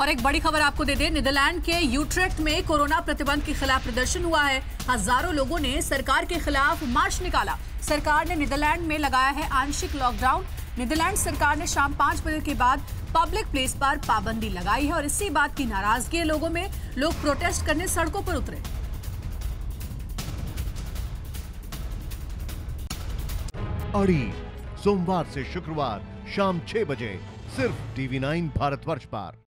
और एक बड़ी खबर आपको दे दें, नीदरलैंड के यूट्रेक्ट में कोरोना प्रतिबंध के खिलाफ प्रदर्शन हुआ है। हज़ारों लोगों ने सरकार के खिलाफ मार्च निकाला। सरकार ने नीदरलैंड में लगाया है आंशिक लॉकडाउन। नीदरलैंड सरकार ने शाम पाँच बजे के बाद पब्लिक प्लेस पर पाबंदी लगाई है और इसी बात की नाराज़गी है लोगों में। लोग प्रोटेस्ट करने सड़कों पर उतरे। अड़ी, सोमवार से शुक्रवार शाम छह बजे, सिर्फ़ टीवी नाइन भारतवर्ष पर।